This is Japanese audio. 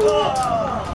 どうも。